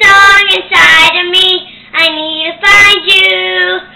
song inside of me. I need to find you.